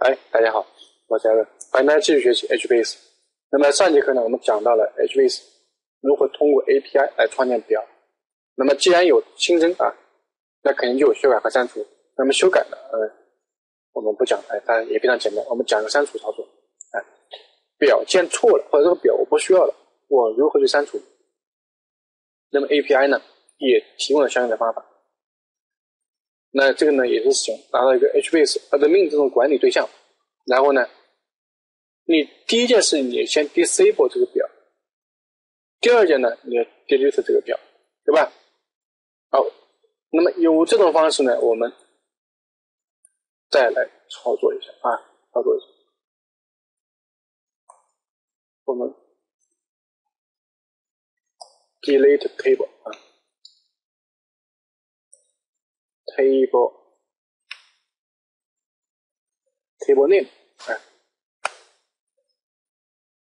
哎，大家好，我是艾伦，欢迎大家继续学习 HBase。那么上节课呢，我们讲到了 HBase 如何通过 API 来创建表。那么既然有新增啊，那肯定就有修改和删除。那么修改呢，呃，我们不讲，哎，当然也非常简单，我们讲个删除操作。哎，表建错了，或者这个表我不需要了，我如何去删除？那么 API 呢，也提供了相应的方法。那这个呢，也是使用拿到一个 HBase admin 这种管理对象，然后呢，你第一件事你先 disable 这个表，第二件呢，你要 delete 这个表，对吧？好，那么有这种方式呢，我们再来操作一下啊，操作一下，我们 delete table 啊。Table table name，哎，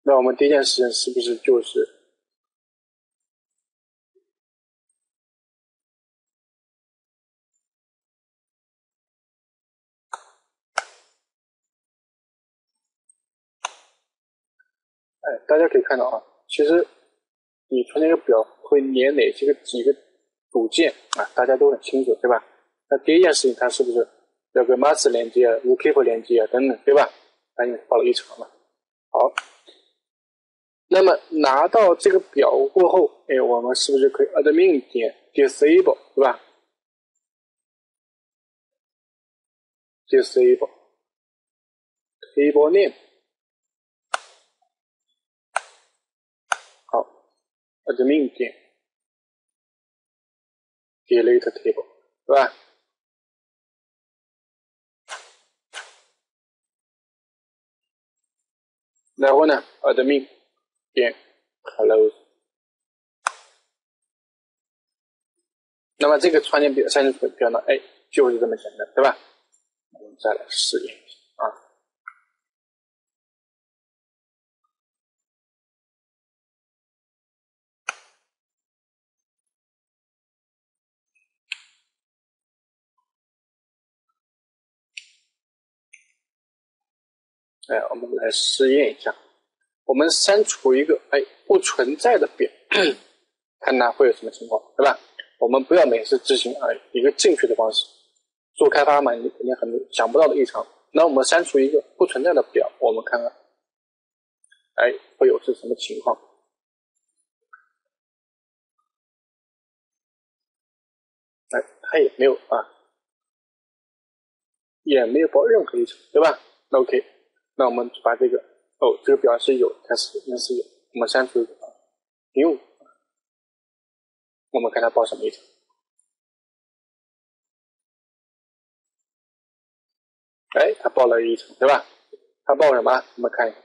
那我们第一件事情是不是就是，哎，大家可以看到啊，其实你从那个表会连哪些个几个组件啊，大家都很清楚，对吧？那第一件事情，它是不是要跟 master 连接、啊、keep 连接啊等等，对吧？赶紧报了异常了。好，那么拿到这个表过后，哎，我们是不是可以 admin 点 disable，对吧？disable table name，好，admin 点 delete table，对吧？然后呢，admin 点 close。那么这个创建表删除表呢，哎，就是这么简单，对吧？我们再来试一下。哎，我们来试验一下，我们删除一个哎不存在的表，看它会有什么情况，对吧？我们不要每次执行啊一个正确的方式，做开发嘛，你肯定很想不到的异常。那我们删除一个不存在的表，我们看看，哎会有是什么情况？哎，它也没有啊，也没有报任何异常，对吧？那 OK。那我们把这个哦，这个表是有，它是应该是有，我们删除一个啊，用，我们看它报什么异常？哎，它报了一层，对吧？它报什么？我们看一下，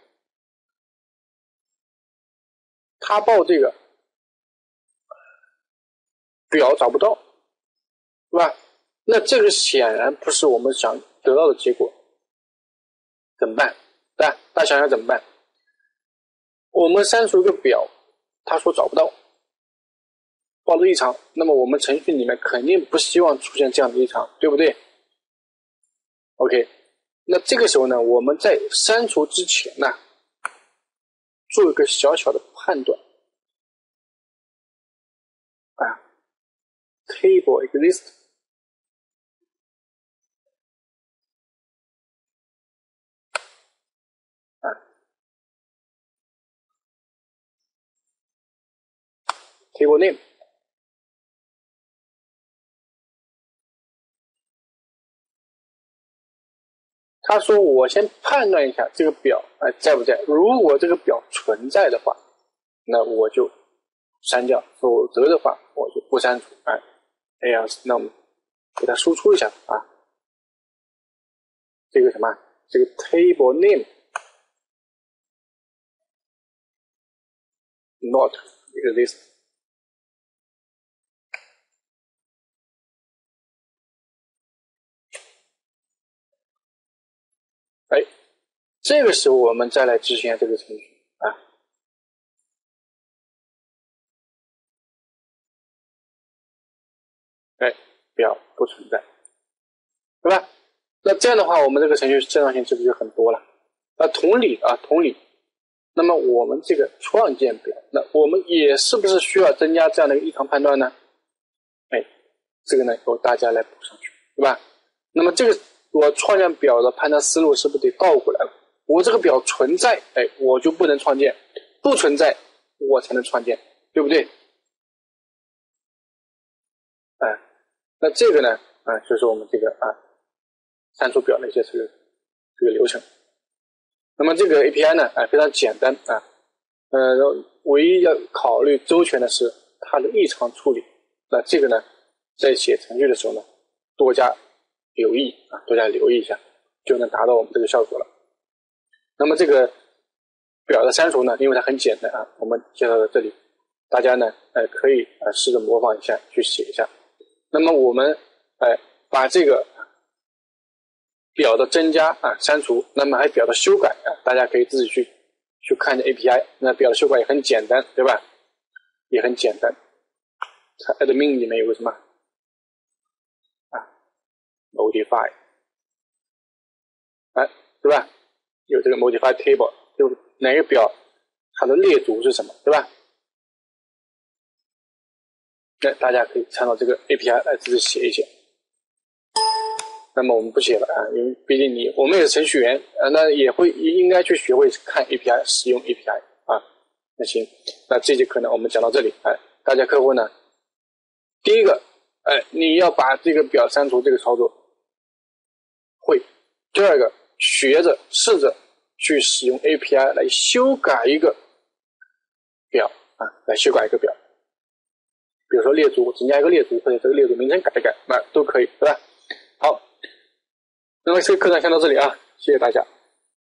它报这个表找不到，是吧？那这个显然不是我们想得到的结果，怎么办？对？大家想想怎么办？我们删除一个表，他说找不到，报了异常，那么我们程序里面肯定不希望出现这样的异常，对不对？OK，那这个时候呢，我们在删除之前呢，做一个小小的判断啊，table exist。Table name，他说我先判断一下这个表哎在不在，如果这个表存在的话，那我就删掉；否则的话，我就不删除。哎，哎呀，那我们给它输出一下啊，这个什么，这个 table name not exist 哎。这个时候，我们再来执行这个程序啊，哎，表不存在，对吧？那这样的话，我们这个程序正常性是不是就很多了？那同理啊，同理，那么我们这个创建表，那我们也是不是需要增加这样的一个异常判断呢？哎，这个呢由大家来补上去，对吧？那么这个我创建表的判断思路是不是得倒过来了？我这个表存在，哎，我就不能创建；不存在，我才能创建，对不对？哎，那这个呢，啊，就是我们这个啊删除表的一些这个这个流程。那么这个 API 呢，哎，非常简单啊，呃，唯一要考虑周全的是它的异常处理。那这个呢，在写程序的时候呢，多加留意啊，多加留意一下，就能达到我们这个效果了。那么这个表的删除呢，因为它很简单啊，我们介绍到这里，大家呢，呃，可以呃试着模仿一下，去写一下。那么我们哎把这个表的增加啊删除，那么还表的修改啊，大家可以自己去去看这 API。那表的修改也很简单，对吧？也很简单。它 admin 里面有个什么？modify，哎，对吧？有这个 modify table，就哪个表它的列组是什么，对吧？那大家可以参照这个 API 来自己写一写。那么我们不写了啊，因为毕竟你我们也是程序员啊，那也会应该去学会看 API，使用 API 啊。那行，那这节课呢，我们讲到这里。哎，大家客户呢，第一个，哎，你要把这个表删除这个操作；第二个，学着试着去使用 API 来修改一个表啊，来修改一个表。比如说列组增加一个列组，或者这个列组名称改一改，那都可以，对吧？好，那么这个课程先到这里啊，谢谢大家。